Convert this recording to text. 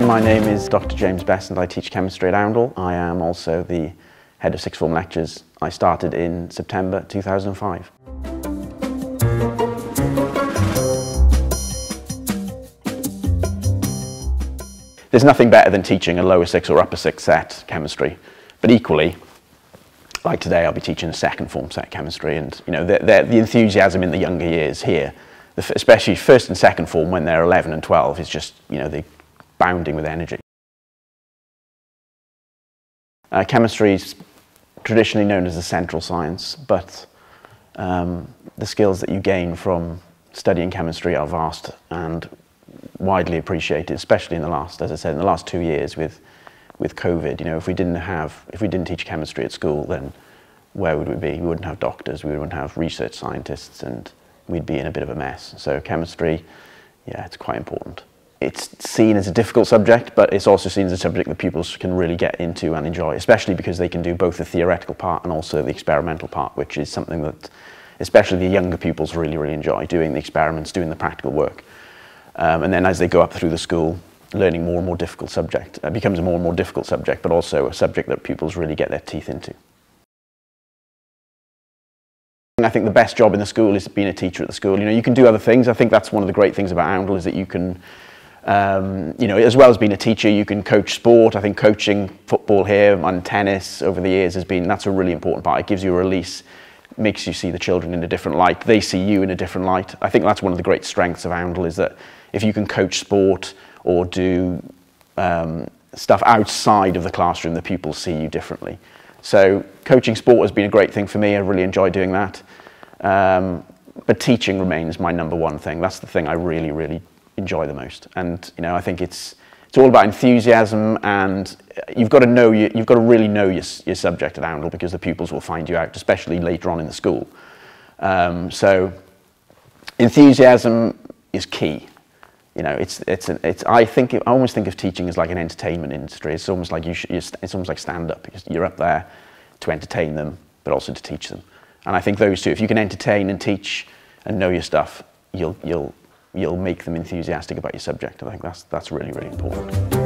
My name is Dr James Bessent and I teach chemistry at Oundle. I am also the head of sixth form lectures. I started in September 2005. There's nothing better than teaching a lower six or upper six set chemistry, but equally, like today, I'll be teaching second form set chemistry, and you know the enthusiasm in the younger years here, especially first and second form when they're 11 and 12, is just you know they bounding with energy. Uh, chemistry is traditionally known as the central science, but um, the skills that you gain from studying chemistry are vast and widely appreciated, especially in the last, as I said, in the last two years with, with COVID. You know, if we didn't have, if we didn't teach chemistry at school, then where would we be? We wouldn't have doctors, we wouldn't have research scientists, and we'd be in a bit of a mess. So chemistry, yeah, it's quite important it's seen as a difficult subject, but it's also seen as a subject that pupils can really get into and enjoy, especially because they can do both the theoretical part and also the experimental part, which is something that especially the younger pupils really, really enjoy, doing the experiments, doing the practical work. Um, and then as they go up through the school, learning more and more difficult subject, it becomes a more and more difficult subject, but also a subject that pupils really get their teeth into. I think the best job in the school is being a teacher at the school. You know, you can do other things. I think that's one of the great things about Oundle is that you can um, you know, as well as being a teacher, you can coach sport. I think coaching football here and tennis over the years has been, that's a really important part. It gives you a release, makes you see the children in a different light. They see you in a different light. I think that's one of the great strengths of Oundle is that if you can coach sport or do um, stuff outside of the classroom, the pupils see you differently. So coaching sport has been a great thing for me. I really enjoy doing that. Um, but teaching remains my number one thing. That's the thing I really, really enjoy the most. And you know, I think it's it's all about enthusiasm, and you've got to know you, you've got to really know your, your subject at Oundle because the pupils will find you out, especially later on in the school. Um, so enthusiasm is key. You know, it's it's an, it's. I think I almost think of teaching as like an entertainment industry. It's almost like you. Should, it's almost like stand up. You're up there to entertain them, but also to teach them. And I think those two, if you can entertain and teach and know your stuff, you'll you'll you'll make them enthusiastic about your subject. I think that's, that's really, really important.